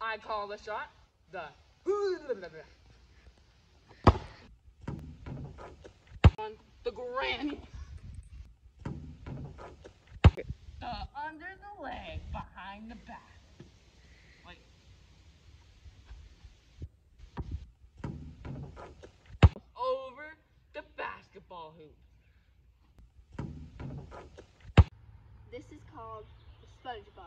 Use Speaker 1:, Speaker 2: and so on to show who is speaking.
Speaker 1: I call the shot the on the granny. The under the leg, behind the back. Wait. Over the basketball hoop.
Speaker 2: This is called the SpongeBob